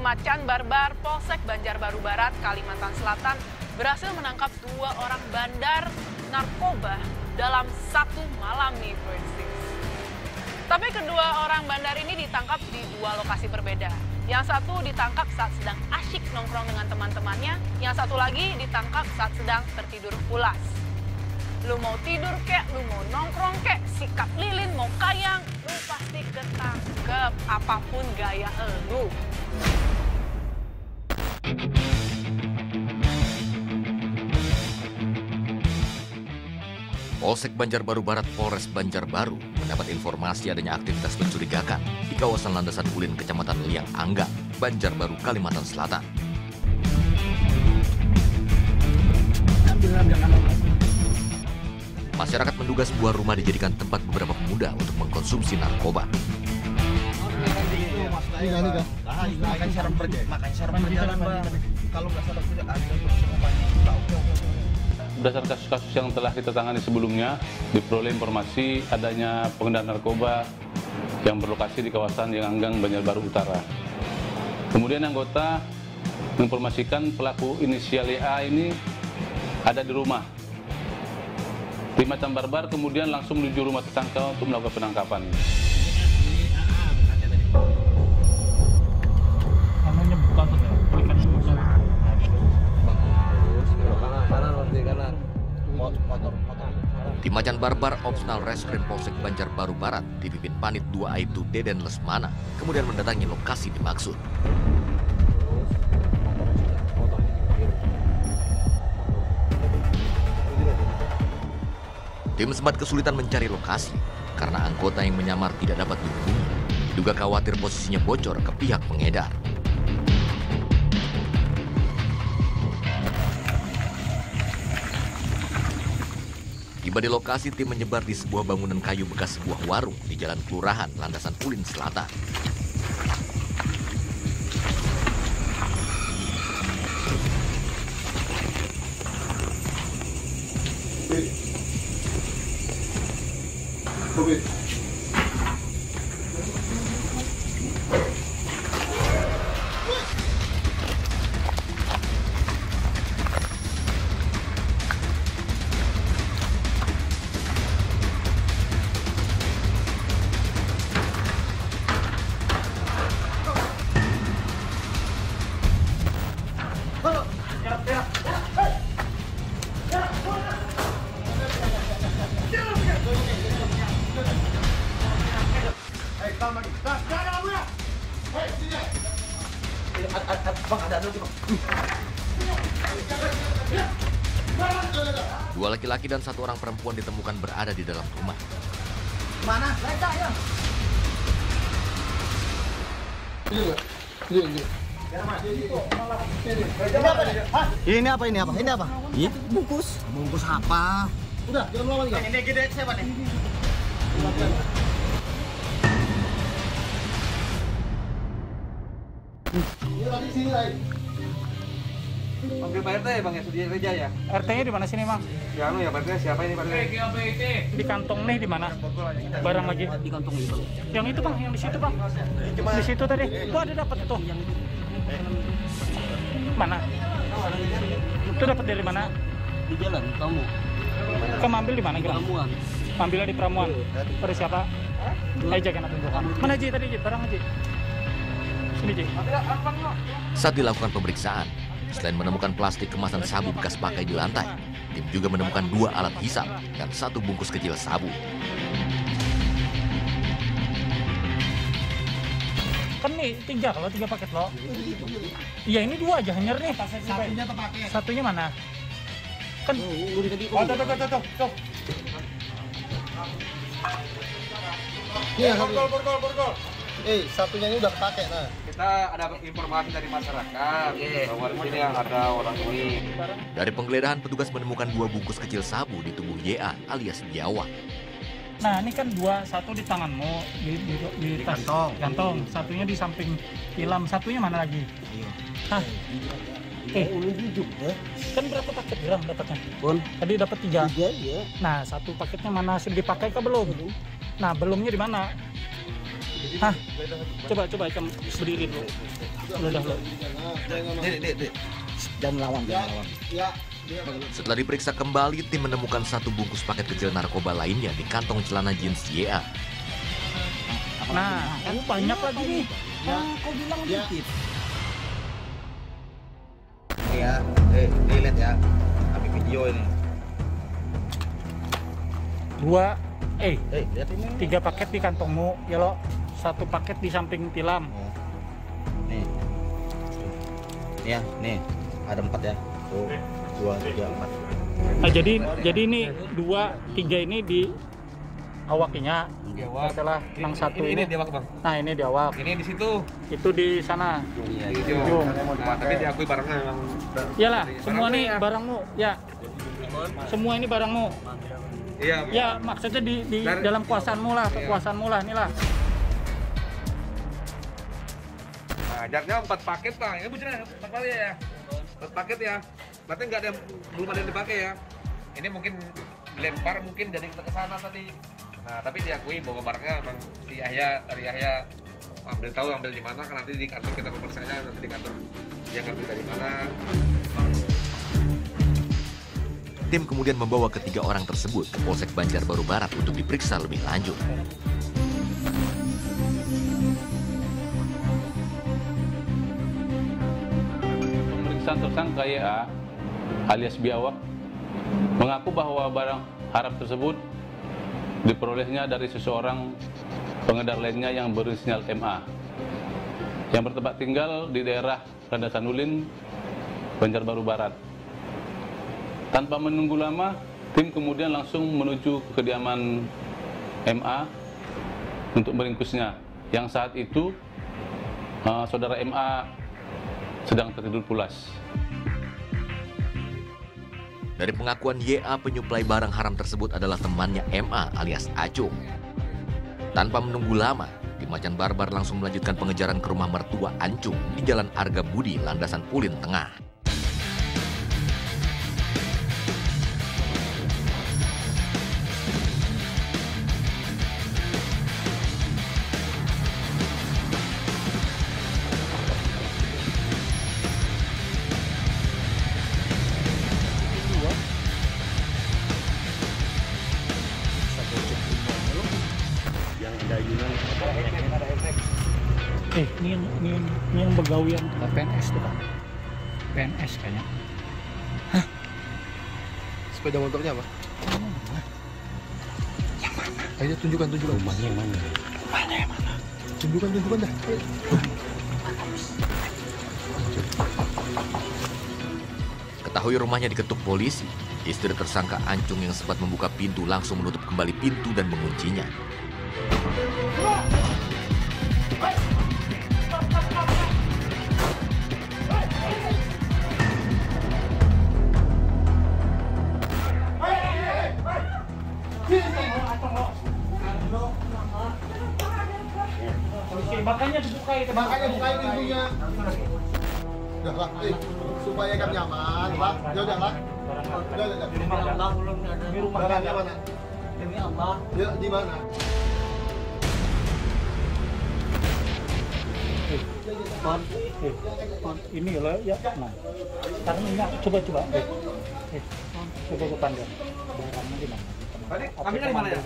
Macan Barbar, Polsek Banjarbaru Barat, Kalimantan Selatan berhasil menangkap dua orang bandar narkoba dalam satu malam nih, Bro Tapi kedua orang bandar ini ditangkap di dua lokasi berbeda. Yang satu ditangkap saat sedang asyik nongkrong dengan teman-temannya, yang satu lagi ditangkap saat sedang tertidur pulas. Lu mau tidur kek, lu mau nongkrong kek, sikap lilin, mau kayang, lu pasti ketangkep apa pun gaya lu. Polsek Banjarbaru Barat Polres Banjarbaru mendapat informasi adanya aktivitas mencurigakan di kawasan landasan Ulin Kecamatan Liang Angga, Banjarbaru, Kalimantan Selatan. Masyarakat menduga sebuah rumah dijadikan tempat beberapa pemuda untuk mengkonsumsi narkoba. Makan sarang makan sarang perjalanan, Bang. Kalau nggak salah tidak ada berdasarkan kasus-kasus yang telah kita tangani sebelumnya, diperoleh informasi adanya pengendara narkoba yang berlokasi di kawasan yang Anggang Banjarbaru Utara. Kemudian anggota menginformasikan pelaku inisial A ini ada di rumah. Di Macam Barbar kemudian langsung menuju rumah tersangka untuk melakukan penangkapan. Di Macan Barbar Opsional Reskrim Polsek Banjarbaru Barat dipimpin Panit 2 Aibtu Deden Lesmana, kemudian mendatangi lokasi dimaksud. Tim sempat kesulitan mencari lokasi karena anggota yang menyamar tidak dapat dihubungi. Diduga khawatir posisinya bocor ke pihak pengedar. Tiba di lokasi, tim menyebar di sebuah bangunan kayu bekas sebuah warung di Jalan Kelurahan, Landasan Ulin Selatan. Dua laki-laki dan satu orang perempuan ditemukan berada di dalam rumah. Mana? Letak ya. Ini apa ini apa? Ini apa? Ini bungkus. Bungkus apa? Udah, jangan melawan lagi. Ini gede siapa nih? Panggil Pak RT, Bang ya, Sudir Reja ya? RT-nya di mana sini, Bang? Ya, anu ya, Pak RT, siapa ini Pak RT? Di kantong nih di mana? Barang lagi. Di kantong Bang. Yang itu, Bang, yang di situ, Bang. Di situ tadi. Itu ada dapat itu. Mana? Itu dapat dari mana? Di jalan, kamu. Kamu ambil di mana, Gilang? Pramuan. Ambilnya di Pramuan. Pada siapa? Ayo jaga nanti Mana Ji tadi Ji? Barang Ji. Saat dilakukan pemeriksaan, selain menemukan plastik kemasan sabu bekas pakai di lantai, tim juga menemukan dua alat hisap dan satu bungkus kecil sabu. Kan nih tiga kalau tiga paket lo. Iya ini dua aja hanya nih. Satunya terpakai. Satunya mana? Kan Oh, tuh, tuh, tuh, tuh, tuh. Iya, Borgol, borgol, borgol. Eh, satunya ini udah pakai nah. Kita ada informasi dari masyarakat bahwa di sini yang ada orang ini. Dari penggeledahan, petugas menemukan dua bungkus kecil sabu di tubuh YA alias Biawak. Nah, ini kan dua, satu di tanganmu, di, di, di, tas, kantong. kantong, satunya di samping tilam, satunya mana lagi? Hah? Eh, kan berapa paket gram dapatnya? Pun. Tadi dapat tiga. Tiga, ya. Nah, satu paketnya mana sudah dipakai kah belum? Nah, belumnya di mana? Hah? Coba coba ikam berdiri dulu. Lu dah lu. Jangan lawan, jangan lawan. Setelah diperiksa kembali, tim menemukan satu bungkus paket kecil narkoba lainnya di kantong celana jeans YA. Nah, oh, banyak lagi nih. Ah, kau bilang dikit. Ini ya, eh, lihat ya. Ambil video ini. Dua, eh, Eh, lihat ini. tiga paket di kantongmu, ya lo. Satu paket di samping tilam. Nih. Nih ya, nih. Ada empat ya. Tuh, dua, tiga, empat. Nah, jadi jadi ini dua, tiga ini di awakinya. Awak. Setelah yang satu ini, ini, ini dia bang. nah ini di awak. Ini di situ. Itu di sana. Iya gitu. Ujung. Nah, tapi diakui barangnya memang. Iyalah, semua nih ya? barangmu, ya. Semua ini barangmu. Iya. Ya, maksudnya di, di Dari- dalam kuasaanmu lah, Iya. kekuasaanmu lah, inilah. Jaraknya empat paket bang. Ini bujannya empat kali ya. Empat paket ya. Berarti nggak ada yang belum ada yang dipakai ya. Ini mungkin dilempar mungkin dari ke sana tadi. Nah, tapi diakui bahwa barangnya memang si Yahya dari Yahya ambil tahu ambil di mana kan nanti di kantor kita pemeriksanya nanti di kantor dia ngambil dari mana Tim kemudian membawa ketiga orang tersebut ke Polsek Banjarbaru Barat untuk diperiksa lebih lanjut. Pemeriksaan tersangka YA alias Biawak mengaku bahwa barang haram tersebut diperolehnya dari seseorang pengedar lainnya yang berinisial MA yang bertempat tinggal di daerah Landasan Ulin, Banjarbaru Barat. Tanpa menunggu lama, tim kemudian langsung menuju ke kediaman MA untuk meringkusnya. Yang saat itu eh, saudara MA sedang tertidur pulas. Dari pengakuan YA, penyuplai barang haram tersebut adalah temannya MA alias Acung. Tanpa menunggu lama, tim Macan Barbar langsung melanjutkan pengejaran ke rumah mertua Ancung di Jalan Arga Budi, Landasan Ulin Tengah. Ini yang yang PNS tuh, Pak. PNS kayaknya. sepeda motornya apa? Ayo tunjukkan tunjukkan. Rumahnya yang mana? Rumahnya yang mana? Tunjukkan tunjukkan dah. Ketahui rumahnya diketuk polisi, istri tersangka Ancung yang sempat membuka pintu langsung menutup kembali pintu dan menguncinya. Makanya dibuka itu. Makanya bukain pintunya. Udah lah, eh, supaya kami nyaman, Pak. Ya udah lah. Udah, udah. Di rumah ada. Di rumah Barangnya mana? Demi Allah. Ya, di mana? Eh, ini loh ya. Nah, sekarang ini coba coba. Eh, eh, coba gue pandang. Barangnya di mana? Tadi ambilnya di mana ya?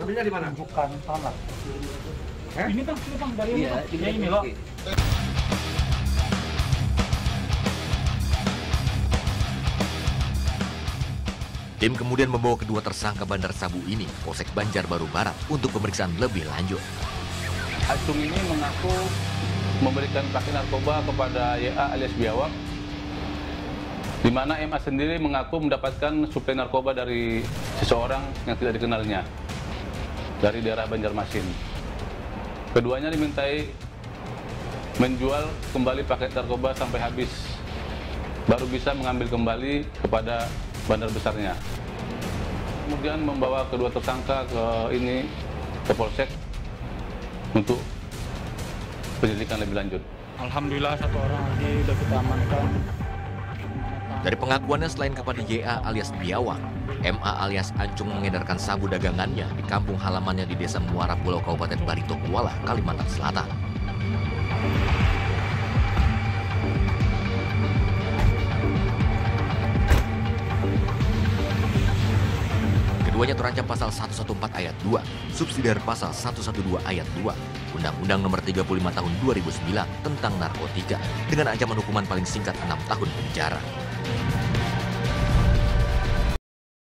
Ambilnya di mana? Tunjukkan sana. Eh? Ini bang, ini bang dari ini. Ini loh. Tim kemudian membawa kedua tersangka bandar sabu ini ke Polsek Banjarbaru Barat untuk pemeriksaan lebih lanjut. Acung ini mengaku memberikan paket narkoba kepada YA alias Biawak, di mana MA sendiri mengaku mendapatkan suplai narkoba dari seseorang yang tidak dikenalnya dari daerah Banjarmasin. Keduanya dimintai menjual kembali paket narkoba sampai habis, baru bisa mengambil kembali kepada bandar besarnya. Kemudian membawa kedua tersangka ke ini ke polsek untuk penyelidikan lebih lanjut. Alhamdulillah satu orang lagi udah kita amankan. Dari pengakuannya selain kepada YA alias Biawang, MA alias Ancung mengedarkan sabu dagangannya di kampung halamannya di Desa Muara Pulau Kabupaten Barito Kuala, Kalimantan Selatan. Keduanya terancam pasal 114 ayat 2, subsidiar pasal 112 ayat 2, Undang-Undang Nomor 35 Tahun 2009 tentang narkotika dengan ancaman hukuman paling singkat 6 tahun penjara. Bye.